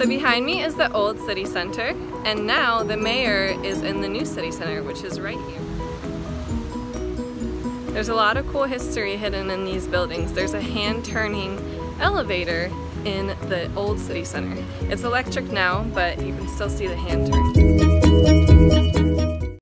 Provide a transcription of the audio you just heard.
So behind me is the old city center, and now the mayor is in the new city center, which is right here. There's a lot of cool history hidden in these buildings. There's a hand-turning elevator in the old city center. It's electric now, but you can still see the hand turn.